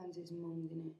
Francis Mondine